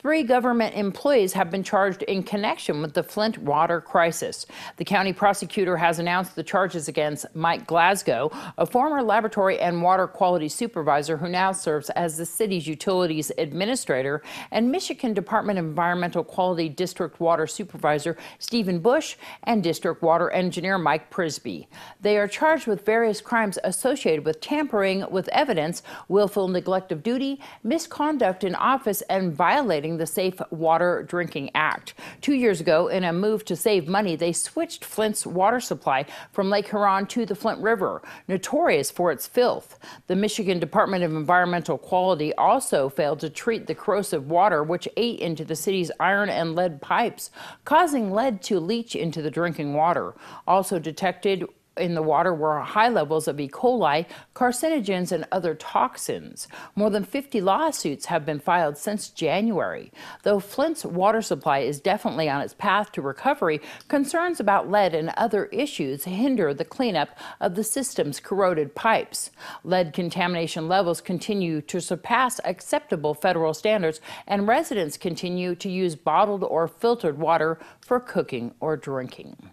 Three government employees have been charged in connection with the Flint water crisis. The county prosecutor has announced the charges against Mike Glasgow, a former laboratory and water quality supervisor who now serves as the city's utilities administrator, and Michigan Department of Environmental Quality District Water Supervisor Stephen Bush and District Water Engineer Mike Prisby. They are charged with various crimes associated with tampering with evidence, willful neglect of duty, misconduct in office, and violating the Safe Water Drinking Act. Two years ago, in a move to save money, they switched Flint's water supply from Lake Huron to the Flint River, notorious for its filth. The Michigan Department of Environmental Quality also failed to treat the corrosive water, which ate into the city's iron and lead pipes, causing lead to leach into the drinking water. Also detected in the water were high levels of E. coli, carcinogens, and other toxins. More than 50 lawsuits have been filed since January. Though Flint's water supply is definitely on its path to recovery, concerns about lead and other issues hinder the cleanup of the system's corroded pipes. Lead contamination levels continue to surpass acceptable federal standards, and residents continue to use bottled or filtered water for cooking or drinking.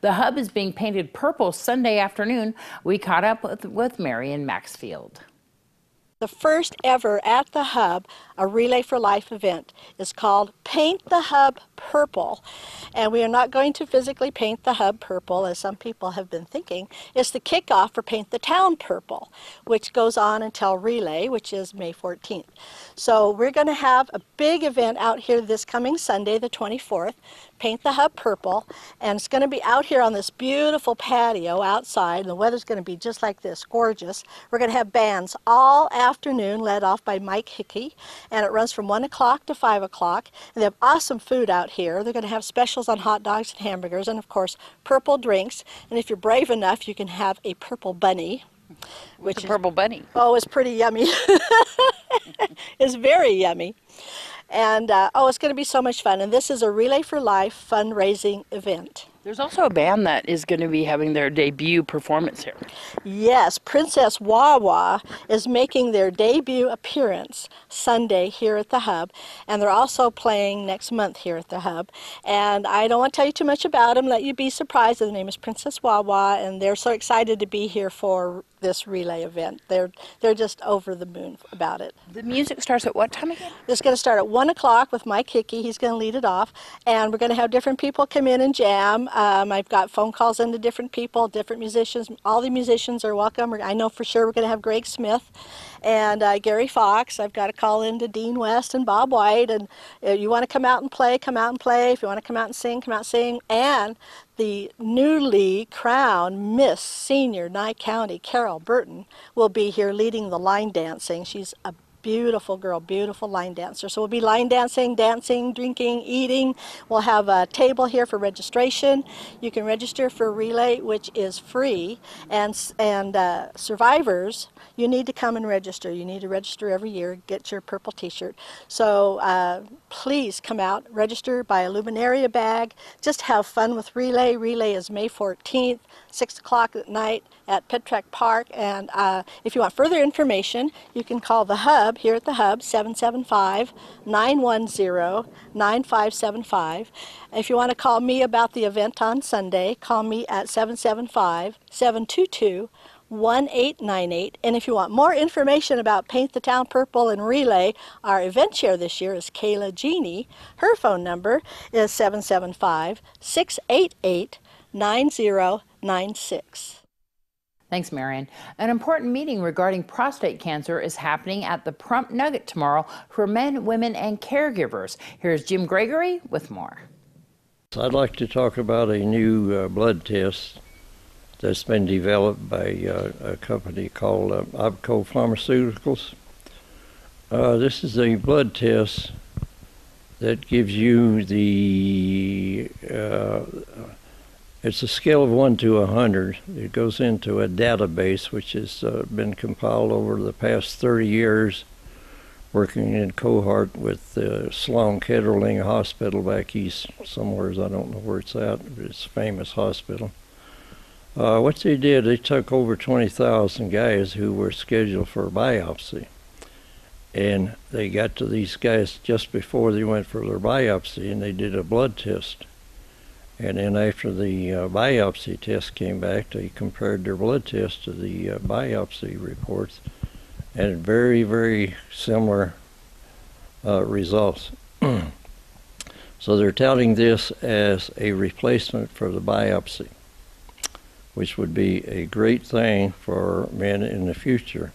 The hub is being painted purple Sunday afternoon. We caught up with, with Marion Maxfield. The first ever at the Hub, a Relay for Life event, is called Paint the Hub Purple. And we are not going to physically paint the Hub purple, as some people have been thinking. It's the kickoff for Paint the Town Purple, which goes on until Relay, which is May 14th. So we're going to have a big event out here this coming Sunday, the 24th paint the hub purple, and it's going to be out here on this beautiful patio outside, the weather's going to be just like this, gorgeous. We're going to have bands all afternoon, led off by Mike Hickey, and it runs from 1 o'clock to 5 o'clock. And they have awesome food out here. They're going to have specials on hot dogs and hamburgers, and of course, purple drinks. And if you're brave enough, you can have a purple bunny. Which purple bunny? Oh, it's pretty yummy. it's very yummy. And uh, oh, it's going to be so much fun. And this is a Relay for Life fundraising event. There's also a band that is going to be having their debut performance here. Yes, Princess Wawa is making their debut appearance Sunday here at the Hub, and they're also playing next month here at the Hub. And I don't want to tell you too much about them, let you be surprised. The name is Princess Wawa, and they're so excited to be here for this relay event. They're they're just over the moon about it. The music starts at what time again? It's going to start at one o'clock with Mike Hickey. He's going to lead it off, and we're going to have different people come in and jam. Um, I've got phone calls into different people, different musicians. All the musicians are welcome. I know for sure we're going to have Greg Smith and uh, Gary Fox. I've got a call into Dean West and Bob White. And uh, you want to come out and play, come out and play. If you want to come out and sing, come out and sing. And the newly crowned Miss Senior Nye County, Carol Burton, will be here leading the line dancing. She's a beautiful girl, beautiful line dancer. So we'll be line dancing, dancing, drinking, eating. We'll have a table here for registration. You can register for Relay, which is free, and and uh, survivors you need to come and register. You need to register every year, get your purple t-shirt. So uh, please come out, register, buy a Luminaria bag, just have fun with Relay. Relay is May 14th, 6 o'clock at night at Petrack Park. And uh, if you want further information, you can call the Hub here at the Hub, 775-910-9575. If you want to call me about the event on Sunday, call me at 775 722 1898. And if you want more information about Paint the Town Purple and Relay, our event chair this year is Kayla Genie. Her phone number is 775 688 9096. Thanks, Marion. An important meeting regarding prostate cancer is happening at the Pahrump Nugget tomorrow for men, women, and caregivers. Here's Jim Gregory with more. I'd like to talk about a new uh, blood test that's been developed by uh, a company called uh, OPKO Pharmaceuticals. Uh, this is a blood test that gives you the uh, it's a scale of 1 to 100. It goes into a database which has uh, been compiled over the past 30 years, working in cohort with the Sloan Kettering Hospital back east somewhere. I don't know where it's at, but it's a famous hospital. Uh, what they did, they took over 20,000 guys who were scheduled for biopsy. And they got to these guys just before they went for their biopsy, and they did a blood test. And then after the uh, biopsy test came back, they compared their blood test to the uh, biopsy reports, and very, very similar uh, results. so they're touting this as a replacement for the biopsy, which would be a great thing for men in the future,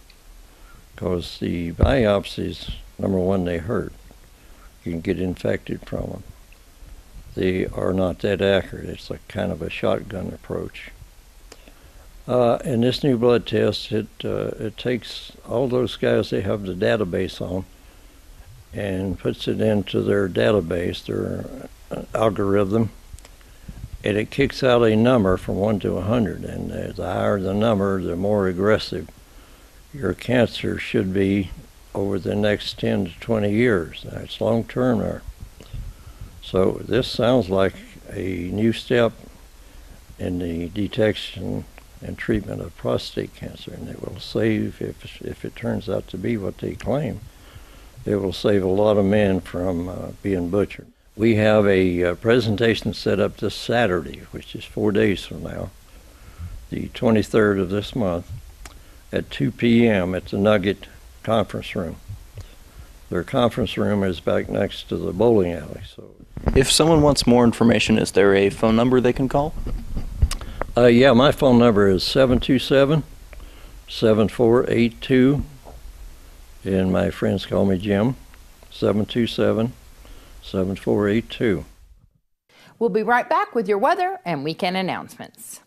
because the biopsies, number one, they hurt. You can get infected from them they are not that accurate. It's like kind of a shotgun approach. Uh, in this new blood test, it uh, it takes all those guys they have the database on, and puts it into their database, their uh, algorithm, and it kicks out a number from one to a hundred. And the higher the number, the more aggressive your cancer should be over the next 10 to 20 years. That's long term there. So this sounds like a new step in the detection and treatment of prostate cancer, and it will save, if, if it turns out to be what they claim, it will save a lot of men from uh, being butchered. We have a uh, presentation set up this Saturday, which is four days from now, the 23rd of this month, at 2 p.m. at the Nugget Conference Room. Their conference room is back next to the bowling alley, so If someone wants more information, is there a phone number they can call? Uh, yeah, my phone number is 727 7482. And my friends call me Jim. 727 7482. We'll be right back with your weather and weekend announcements.